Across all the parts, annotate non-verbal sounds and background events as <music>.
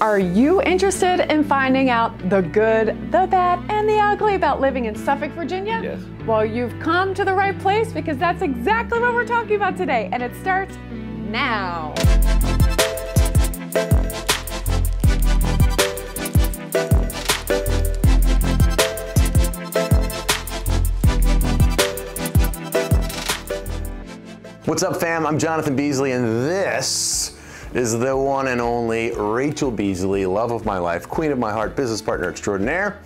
Are you interested in finding out the good, the bad, and the ugly about living in Suffolk, Virginia? Yes. Well, you've come to the right place because that's exactly what we're talking about today, and it starts now. What's up, fam? I'm Jonathan Beasley, and this is the one and only Rachel Beasley, love of my life, queen of my heart, business partner extraordinaire.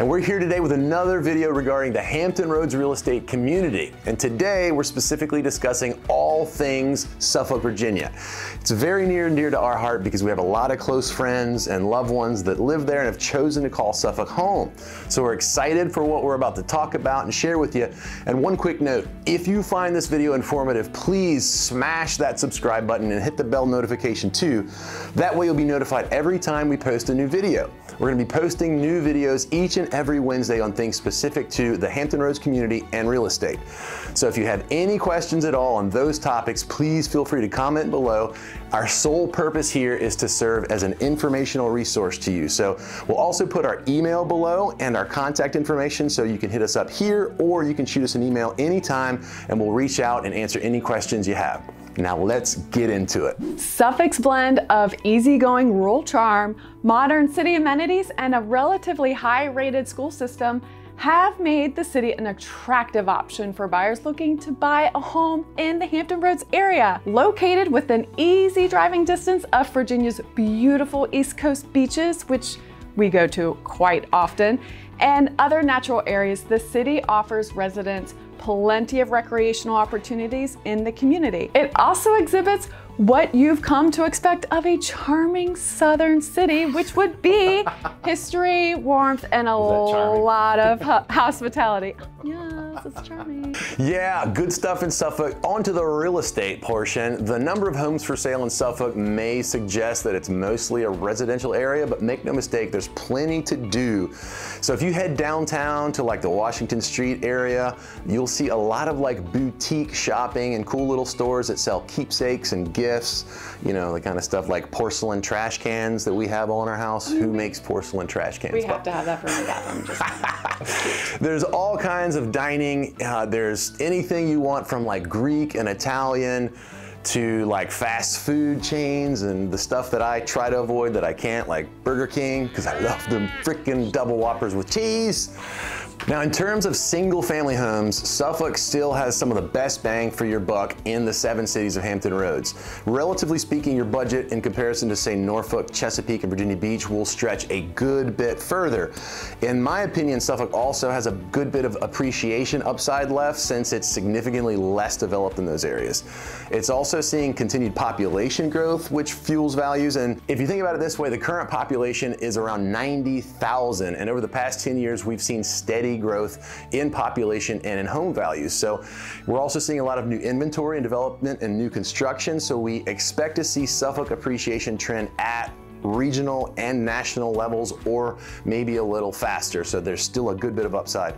And we're here today with another video regarding the Hampton Roads real estate community. And today we're specifically discussing all things Suffolk, Virginia. It's very near and dear to our heart because we have a lot of close friends and loved ones that live there and have chosen to call Suffolk home. So we're excited for what we're about to talk about and share with you. And one quick note, if you find this video informative, please smash that subscribe button and hit the bell notification too. That way you'll be notified every time we post a new video. We're gonna be posting new videos each and every Wednesday on things specific to the Hampton Roads community and real estate. So if you have any questions at all on those topics, please feel free to comment below. Our sole purpose here is to serve as an informational resource to you. So we'll also put our email below and our contact information so you can hit us up here or you can shoot us an email anytime and we'll reach out and answer any questions you have. Now let's get into it. Suffolk's blend of easygoing rural charm, modern city amenities, and a relatively high rated school system have made the city an attractive option for buyers looking to buy a home in the Hampton Roads area. Located within easy driving distance of Virginia's beautiful East Coast beaches, which we go to quite often, and other natural areas, the city offers residents plenty of recreational opportunities in the community. It also exhibits what you've come to expect of a charming southern city, which would be <laughs> history, warmth, and a lot of hospitality. Yes, it's charming. <laughs> Yeah, good stuff in Suffolk. On to the real estate portion. The number of homes for sale in Suffolk may suggest that it's mostly a residential area, but make no mistake, there's plenty to do. So if you head downtown to like the Washington Street area, you'll see a lot of like boutique shopping and cool little stores that sell keepsakes and gifts, you know, the kind of stuff like porcelain trash cans that we have on our house. Who mm-hmm. makes porcelain trash cans? We have to have that for my bathroom. <laughs> There's all kinds of dining. Uh, there's anything you want from like Greek and Italian to like fast food chains and the stuff that I try to avoid that I can't, like Burger King, because I love them freaking double whoppers with cheese. Now, in terms of single family homes, Suffolk still has some of the best bang for your buck in the seven cities of Hampton Roads. Relatively speaking, your budget in comparison to say Norfolk, Chesapeake, and Virginia Beach will stretch a good bit further. In my opinion, Suffolk also has a good bit of appreciation upside left since it's significantly less developed in those areas. It's also seeing continued population growth, which fuels values. And if you think about it this way, the current population is around 90,000. And over the past 10 years, we've seen steady growth in population and in home values. So we're also seeing a lot of new inventory and development and new construction. So we expect to see Suffolk appreciation trend at regional and national levels or maybe a little faster. So there's still a good bit of upside.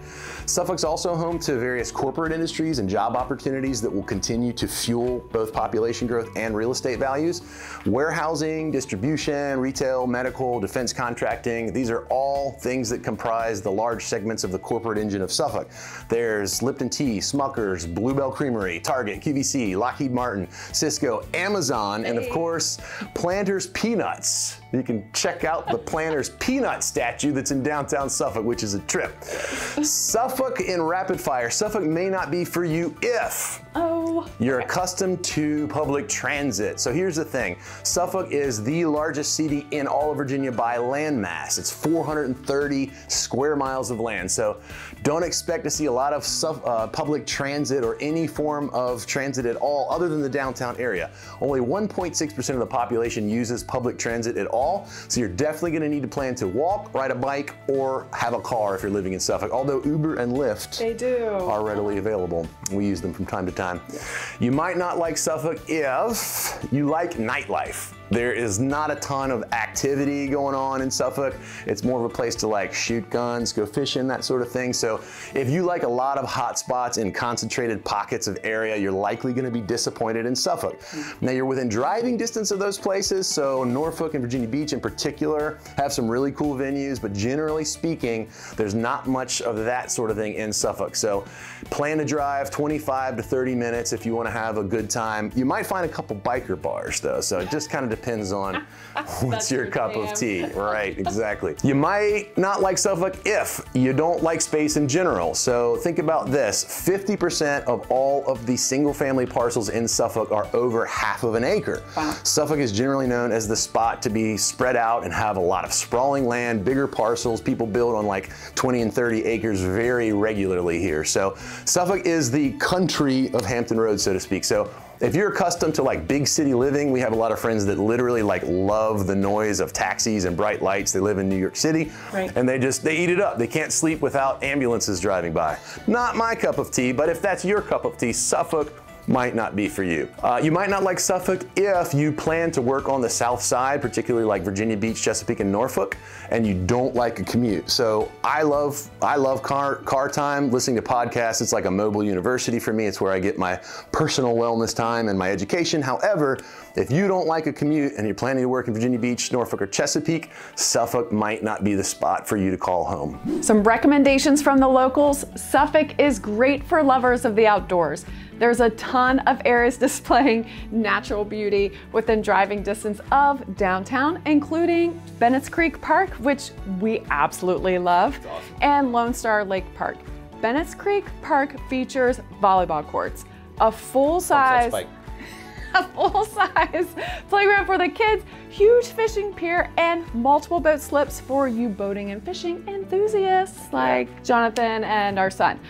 Suffolk's also home to various corporate industries and job opportunities that will continue to fuel both population growth and real estate values. Warehousing, distribution, retail, medical, defense contracting, these are all things that comprise the large segments of the corporate engine of Suffolk. There's Lipton Tea, Smuckers, Blue Bell Creamery, Target, QVC, Lockheed Martin, Cisco, Amazon, and of course, Planters Peanuts. You can check out the Planters Peanut statue that's in downtown Suffolk, which is a trip. Suffolk in rapid fire. Suffolk may not be for you if oh. You're accustomed to public transit. So here's the thing. Suffolk is the largest city in all of Virginia by land mass. It's 430 square miles of land. So don't expect to see a lot of uh, public transit or any form of transit at all other than the downtown area. Only 1.6% of the population uses public transit at all. So you're definitely gonna need to plan to walk, ride a bike, or have a car if you're living in Suffolk. Although Uber and Lyft they do. are readily available. We use them from time to time. You might not like Suffolk if you like nightlife. There is not a ton of activity going on in Suffolk. It's more of a place to like shoot guns, go fishing, that sort of thing. So if you like a lot of hot spots in concentrated pockets of area, you're likely gonna be disappointed in Suffolk. Mm-hmm. Now you're within driving distance of those places, so Norfolk and Virginia Beach in particular have some really cool venues, but generally speaking, there's not much of that sort of thing in Suffolk. So plan to drive 25 to 30 minutes if you wanna have a good time. You might find a couple biker bars though, so it just kind of depends on <laughs> what's your, your cup jam. of tea. <laughs> Right, exactly. you might not like Suffolk if you don't like space in general. So think about this, 50% of all of the single family parcels in Suffolk are over half of an acre. Wow. Suffolk is generally known as the spot to be spread out and have a lot of sprawling land, bigger parcels. People build on like 20 and 30 acres very regularly here. So Suffolk is the country of Hampton Roads, so to speak. So if you're accustomed to like big city living, we have a lot of friends that literally like love the noise of taxis and bright lights. They live in New York City Right. and they just they eat it up. They can't sleep without ambulances driving by. Not my cup of tea, but if that's your cup of tea, Suffolk might not be for you. Uh, you might not like Suffolk if you plan to work on the south side, particularly like Virginia Beach, Chesapeake, and Norfolk, and you don't like a commute. So I love I love car car time, listening to podcasts. It's like a mobile university for me. It's where I get my personal wellness time and my education. However, if you don't like a commute and you're planning to work in Virginia Beach, Norfolk, or Chesapeake, Suffolk might not be the spot for you to call home. Some recommendations from the locals. Suffolk is great for lovers of the outdoors. There's a ton of areas <laughs> displaying natural beauty within driving distance of downtown, including Bennett's Creek Park, which we absolutely love, and Lone Star Lake Park. Bennett's Creek Park features volleyball courts, a full size <laughs> a full-size playground for the kids, huge fishing pier, and multiple boat slips for you boating and fishing enthusiasts like Jonathan and our son.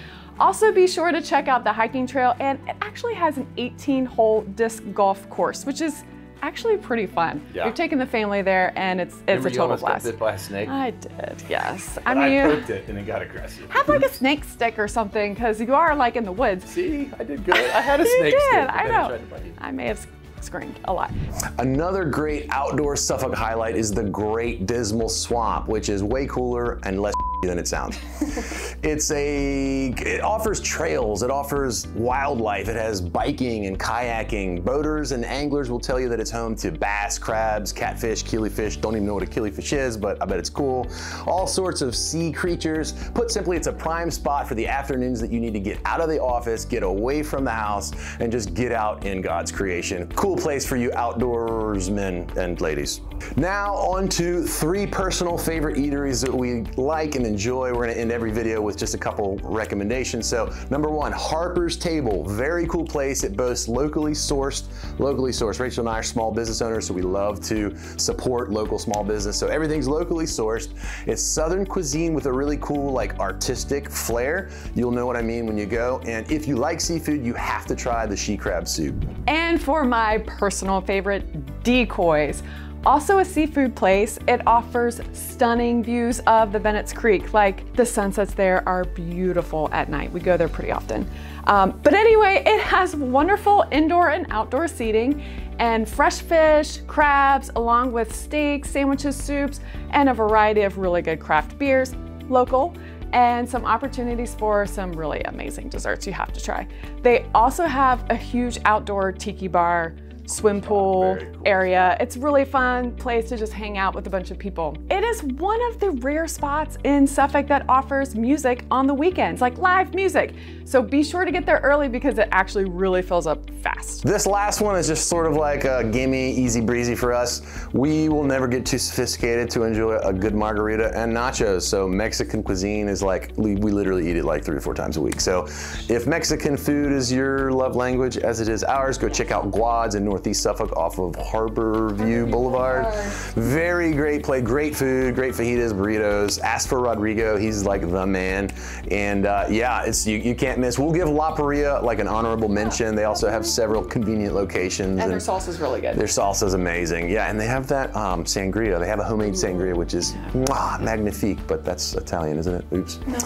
Also be sure to check out the hiking trail and it actually has an 18 hole disc golf course, which is actually pretty fun. Yeah. You're taking the family there and it's it's Remember a you total almost got blast. bit by a snake? I did, yes. <laughs> I But I mean, poked it and it got aggressive. have like a snake stick or something because you are like in the woods. See, I did good. I had a <laughs> You snake did, stick, but I know. tried to bite you. I may have screamed a lot. Another great outdoor Suffolk highlight is the Great Dismal Swamp, which is way cooler and less than it sounds. <laughs> it's a, it offers trails, it offers wildlife, it has biking and kayaking. Boaters and anglers will tell you that it's home to bass, crabs, catfish, killifish. Don't even know what a killifish is, but I bet it's cool. All sorts of sea creatures. Put simply, it's a prime spot for the afternoons that you need to get out of the office, get away from the house, and just get out in God's creation. Cool place for you outdoorsmen and ladies. Now on to three personal favorite eateries that we like and enjoy. We're gonna end every video with just a couple recommendations. So number one, Harper's Table. Very cool place. It boasts locally sourced, locally sourced. Rachel and I are small business owners, so we love to support local small business. So everything's locally sourced. It's Southern cuisine with a really cool, like artistic flair. You'll know what I mean when you go. And if you like seafood, you have to try the she crab soup. And for my personal favorite, Decoys. Also a seafood place, it offers stunning views of the Bennett's Creek. Like the sunsets there are beautiful at night. We go there pretty often. Um, but anyway, it has wonderful indoor and outdoor seating and fresh fish, crabs, along with steaks, sandwiches, soups, and a variety of really good craft beers, local, and some opportunities for some really amazing desserts you have to try. They also have a huge outdoor tiki bar, swim pool cool. area. It's a really fun place to just hang out with a bunch of people. It is one of the rare spots in Suffolk that offers music on the weekends, like live music. So be sure to get there early because it actually really fills up fast. This last one is just sort of like a gimme, easy breezy for us. We will never get too sophisticated to enjoy a good margarita and nachos. So Mexican cuisine is like, we, literally eat it like three or four times a week. So if Mexican food is your love language, as it is ours, go check out Guads in Northeast Suffolk off of Harbor View Boulevard. Very great place, great food, great fajitas, burritos. Ask for Rodrigo, he's like the man. And uh, yeah, it's you, you can't miss. We'll give La Paria like an honorable mention. They also have several convenient locations. And their salsa is really good. Their salsa is amazing. Yeah, and they have that um, sangria. They have a homemade sangria, which is mwah, magnifique, but that's Italian, isn't it? Oops. No.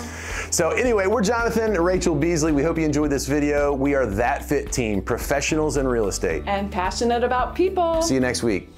So anyway, we're Jonathan and Rachel Beasley. We hope you enjoyed this video. We are That Fit Team, professionals in real estate. And passionate about people. See you next week.